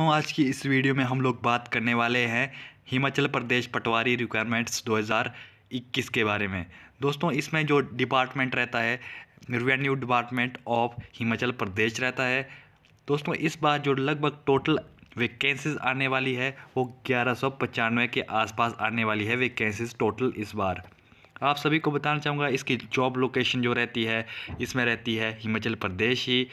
दोस्तों, आज की इस वीडियो में हम लोग बात करने वाले हैं हिमाचल प्रदेश पटवारी रिक्वायरमेंट्स 2021 के बारे में। दोस्तों, इसमें जो डिपार्टमेंट रहता है revenue department of Himachal Pradesh रहता है। दोस्तों, इस बार जो लगभग टोटल वैकेंसीज आने वाली है, वो ग्यारह के आसपास आने वाली है वैकेंसीज टोटल इस बार। आप सभी को बताना चाहूँगा, इसकी जॉब लोकेशन जो रहती है, इसमें रहती है हिमाचल प्रदेश ही।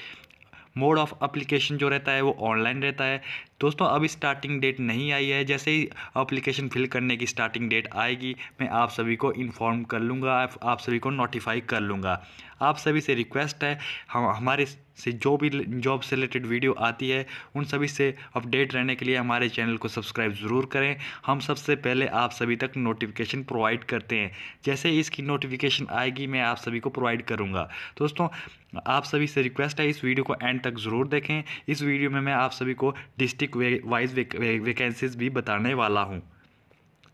मोड ऑफ़ अप्लीकेशन जो रहता है वो ऑनलाइन रहता है। दोस्तों अभी स्टार्टिंग डेट नहीं आई है। जैसे ही अप्लीकेशन फिल करने की स्टार्टिंग डेट आएगी, मैं आप सभी को इन्फॉर्म कर लूँगा, आप सभी को नोटिफाई कर लूँगा। आप सभी से रिक्वेस्ट है, हम, हमारे से जो भी जॉब से रिलेटेड वीडियो आती है, उन सभी से अपडेट रहने के लिए हमारे चैनल को सब्सक्राइब ज़रूर करें। हम सबसे पहले आप सभी तक नोटिफिकेशन प्रोवाइड करते हैं। जैसे इसकी नोटिफिकेशन आएगी, मैं आप सभी को प्रोवाइड करूँगा। दोस्तों, आप सभी से रिक्वेस्ट है, इस वीडियो को एंड तक ज़रूर देखें। इस वीडियो में मैं आप सभी को डिस्ट्रिक्ट वाइज वैकेंसीज भी बताने वाला हूँ।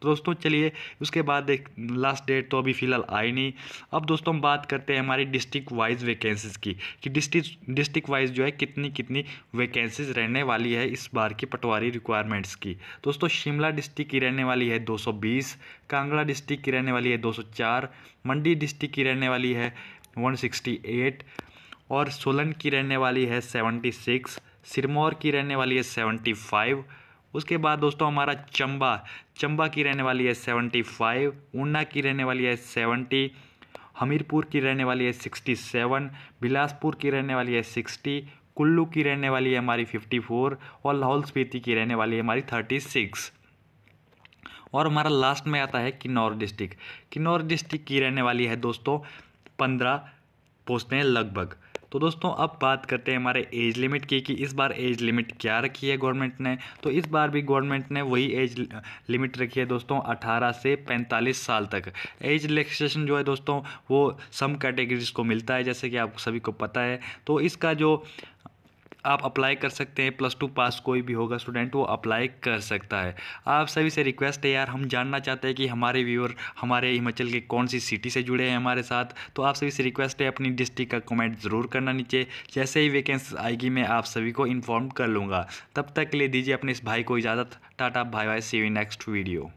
तो दोस्तों, चलिए उसके बाद एक लास्ट डेट तो अभी फ़िलहाल आई नहीं। अब दोस्तों, हम बात करते हैं हमारी डिस्ट्रिक्ट वाइज वैकेंसीज़ की, कि डिस्ट्रिक्ट डिस्ट्रिक्ट वाइज जो है कितनी कितनी वैकेंसीज रहने वाली है इस बार की पटवारी रिक्वायरमेंट्स की। दोस्तों, शिमला डिस्ट्रिक्ट की रहने वाली है 220 कांगड़ा डिस्ट्रिक्ट की रहने वाली है 204 मंडी डिस्ट्रिक्ट की रहने वाली है 168 और सोलन की रहने वाली है 76 सिरमौर की रहने वाली है 75 उसके बाद दोस्तों हमारा चंबा चंबा की रहने वाली है सेवेंटी फाइव ऊना की रहने वाली है सेवेंटी हमीरपुर की रहने वाली है सिक्सटी सेवन बिलासपुर की रहने वाली है सिक्सटी कुल्लू की रहने वाली है हमारी फिफ्टी फोर और लाहौल स्पीति की रहने वाली है हमारी थर्टी सिक्स और हमारा लास्ट में आता है किन्नौर डिस्ट्रिक्ट किन्नौर डिस्ट्रिक्ट की रहने वाली है दोस्तों, पंद्रह पोस्टें लगभग। तो दोस्तों, अब बात करते हैं हमारे एज लिमिट की कि इस बार एज लिमिट क्या रखी है गवर्नमेंट ने? तो इस बार भी गवर्नमेंट ने वही एज लिमिट रखी है दोस्तों 18 से 45 साल तक। एज रिलैक्सेशन जो है दोस्तों, वो सम कैटेगरीज को मिलता है, जैसे कि आप सभी को पता है। तो इसका जो आप अप्लाई कर सकते हैं प्लस टू पास कोई भी होगा स्टूडेंट वो अप्लाई कर सकता है। आप सभी से रिक्वेस्ट है यार, हम जानना चाहते हैं कि हमारे व्यूअर हमारे हिमाचल के कौन सी सिटी से जुड़े हैं हमारे साथ। तो आप सभी से रिक्वेस्ट है, अपनी डिस्ट्रिक्ट का कमेंट ज़रूर करना नीचे। जैसे ही वैकेंसी आएगी, मैं आप सभी को इन्फॉर्म कर लूँगा। तब तक के लिए दीजिए अपने इस भाई को इजाज़त। टाटा भाई भाई सी नेक्स्ट वीडियो